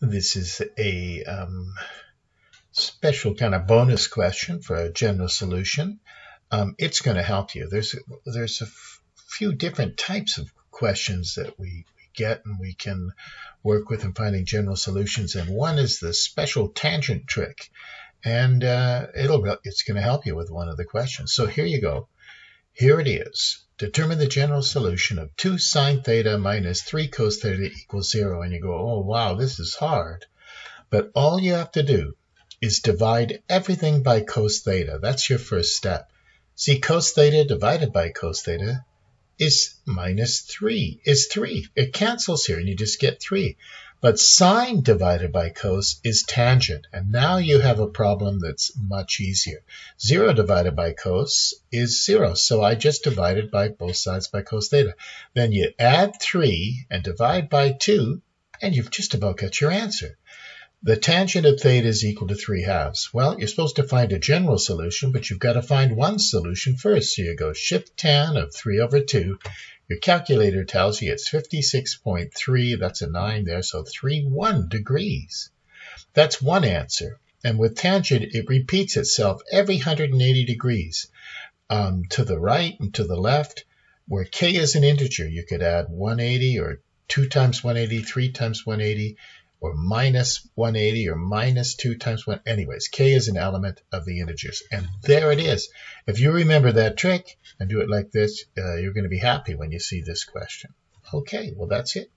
This is a um, special kind of bonus question for a general solution. Um, it's going to help you. There's there's a f- few different types of questions that we, we get and we can work with in finding general solutions. And one is the special tangent trick, and uh, it'll it's going to help you with one of the questions. So here you go. Here it is. Determine the general solution of 2 sine theta minus 3 cos theta equals 0. And you go, oh, wow, this is hard. But all you have to do is divide everything by cos theta. That's your first step. See, cos theta divided by cos theta is minus 3, is 3. It cancels here, and you just get 3. But sine divided by cos is tangent, and now you have a problem that's much easier. 0 divided by cos is 0, so I just divided by both sides by cos theta. Then you add 3 and divide by 2, and you've just about got your answer. The tangent of theta is equal to 3 halves. Well, you're supposed to find a general solution, but you've got to find one solution first. So you go shift tan of 3 over 2, your calculator tells you it's 56.3, that's a 9 there, so 3 1 degrees. That's one answer. And with tangent, it repeats itself every 180 degrees um, to the right and to the left. Where k is an integer, you could add 180 or 2 times 180, 3 times 180 or minus 180 or minus 2 times 1. Anyways, k is an element of the integers. And there it is. If you remember that trick and do it like this, uh, you're going to be happy when you see this question. Okay, well, that's it.